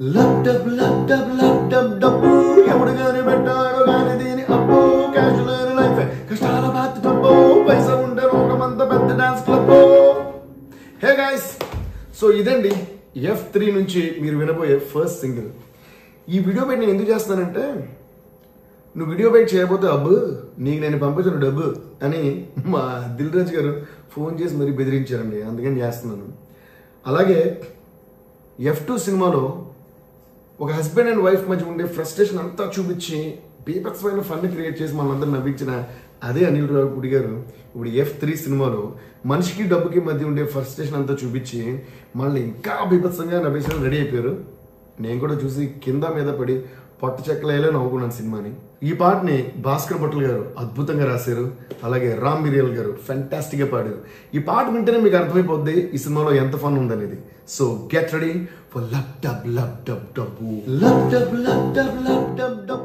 లబ్డబ్ dub లబ్డబ్ dub డబ్బు ఎవడు గాని పెట్టాడు గాని దీని అబ్బో క్యాష్ లేని లైఫ్ కష్టాల బాత్ డబ్బు పైసా ఉంటే రోగమంత పెద్ద dance club hey guys so ఇదండి ఎఫ్ త్రీ నుంచి మీరు వినబోయే ఫస్ట్ సింగిల్ ఈ వీడియో బయట నేను ఎందుకు చేస్తానంటే నువ్వు వీడియో బయట చేయబోతే అబ్బు నీకు నేను పంపించిన డబ్బు అని మా దిల్రాజ్ గారు ఫోన్ చేసి మరీ బెదిరించారండి. అందుకని చేస్తున్నాను. అలాగే ఎఫ్ టూ సినిమాలో ఒక హస్బెండ్ అండ్ వైఫ్ మధ్య ఉండే ఫ్రస్ట్రేషన్ అంతా చూపించి బీభత్సమైన ఫన్ క్రియేట్ చేసి మనందరం నవ్వించిన అదే అనిల్ రావుపూడి గారు ఇప్పుడు ఎఫ్ త్రీ సినిమాలో మనిషికి డబ్బుకి మధ్య ఉండే ఫ్రస్ట్రేషన్ అంతా చూపించి మళ్ళీ ఇంకా బీభత్సంగా నవ్వేసిన రెడీ అయిపోయారు. నేను కూడా చూసి కింద మీద పడి పట్టు చెక్కలేలో నవ్వుకున్నాను సినిమాని. ఈ పాటని భాస్కర్ భట్ల గారు అద్భుతంగా రాశారు. అలాగే రామ్ మిరియల్ గారు ఫెంటాస్టిక్గా పాడారు. ఈ పాట వింటేనే మీకు అర్థమైపోద్ది ఈ సినిమాలో ఎంత ఫన్ ఉందనేది. So get ready for lub dub lub dub డబ్బు lub dub lub dub lub dub dub